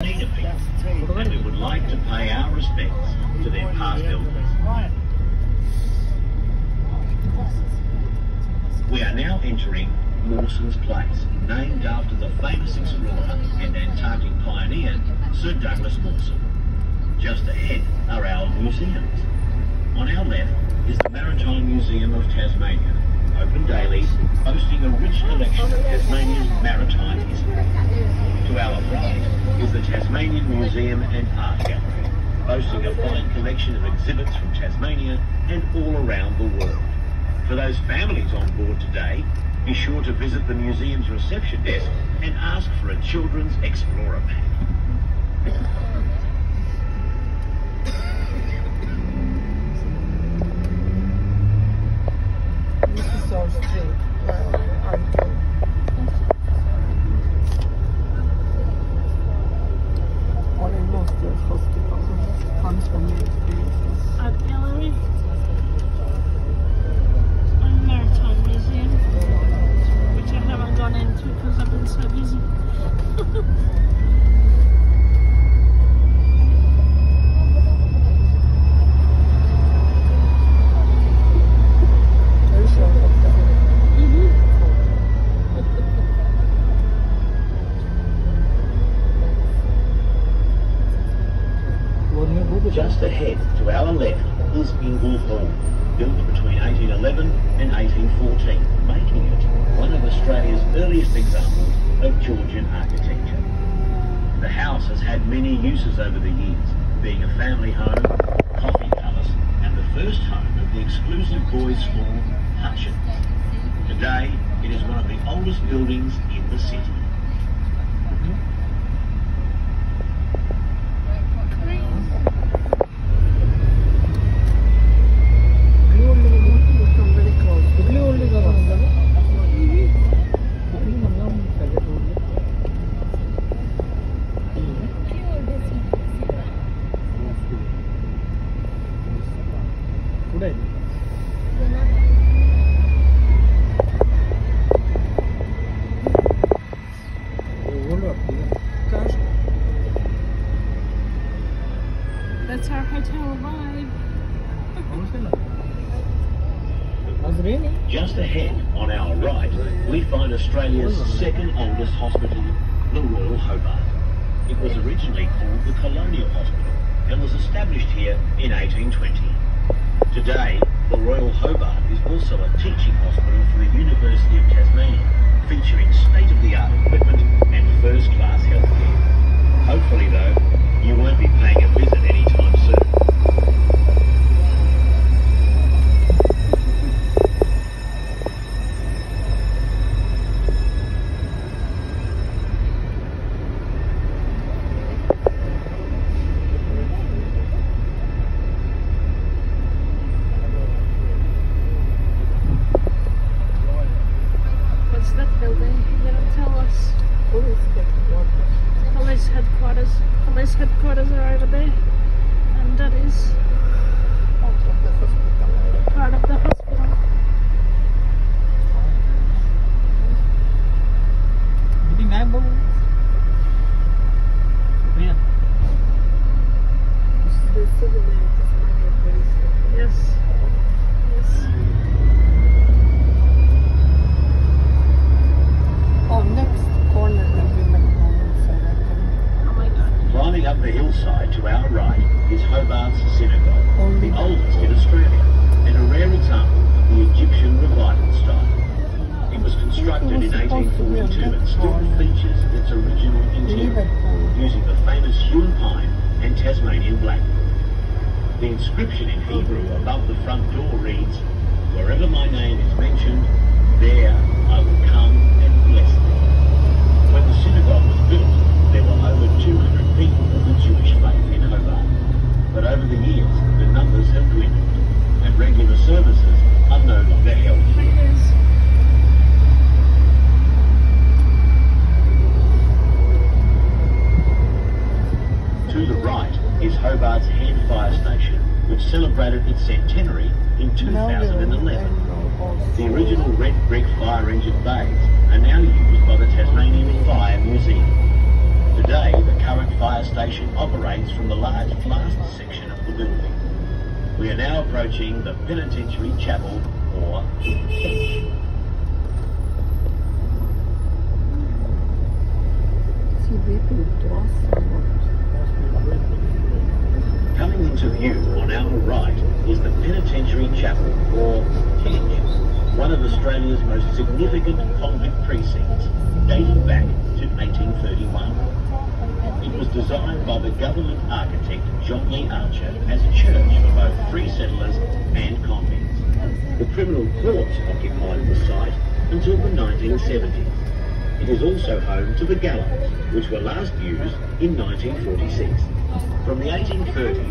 And we would like to pay our respects to their past elders. We are now entering Mawson's Place, named after the famous explorer and Antarctic pioneer Sir Douglas Mawson. Just ahead are our museums. On our left is the Maritime Museum of Tasmania, open daily, boasting a rich collection of Tasmania's maritime history. To our right is the Tasmanian Museum and Art Gallery, boasting a fine collection of exhibits from Tasmania and all around the world. For those families on board today, be sure to visit the museum's reception desk and ask for a children's explorer pack. This is our street. Where are you? Or in Moscow Hospital. Comes from your experiences. Art gallery. And Maritime Museum. Which I haven't gone into because I've been so busy. Very short hospital. Just ahead, to our left, is Ingle Hall, built between 1811 and 1814, making it one of Australia's earliest examples of Georgian architecture. The house has had many uses over the years, being a family home, coffee palace, and the first home of the exclusive boys' school, Hutchins. Today, it is one of the oldest buildings in the city. That's our hotel vibe. Just ahead, on our right, we find Australia's second oldest hospital, the Royal Hobart. It was originally called the Colonial Hospital and was established here in 1820. Today, the Royal Hobart is also a teaching hospital for the University Police headquarters. Police headquarters. Police headquarters are over there. And that is Out of the hospital. part of the hospital. Up the hillside to our right is Hobart's Synagogue, the oldest in Australia, and a rare example of the Egyptian revival style. It was constructed in 1842 and still features its original interior, using the famous Huon pine and Tasmanian blackwood. The inscription in Hebrew above the front door reads, Wherever my name is mentioned, there I will come and bless thee. When the synagogue was built, there were over 200 people of the Jewish faith in Hobart. But over the years, the numbers have dwindled, and regular services are no longer held here. Fingers. To the right is Hobart's Head Fire Station, which celebrated its centenary in 2011. The original red brick fire engine bays are now used by the Tasmanian Fire Museum. Today, the current fire station operates from the large blast section of the building. We are now approaching the Penitentiary Chapel, or vê into view on our right is the Penitentiary Chapel, or Tench, one of Australia's most significant convict precincts, dating back to 1831. It was designed by the government architect John Lee Archer as a church for both free settlers and convicts. The criminal courts occupied the site until the 1970s. It is also home to the gallows, which were last used in 1946. From the 1830s